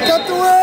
Pick up the win!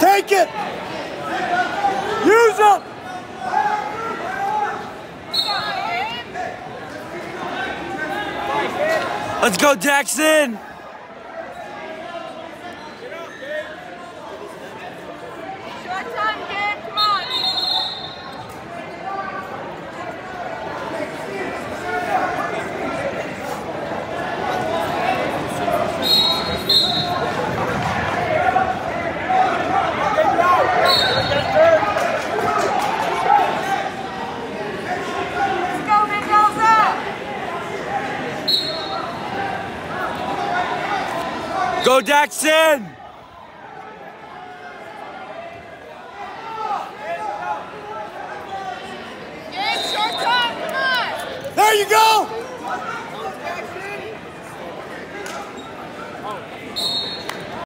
Take it! Use them! Let's go, Jackson! Go Jackson! There you go!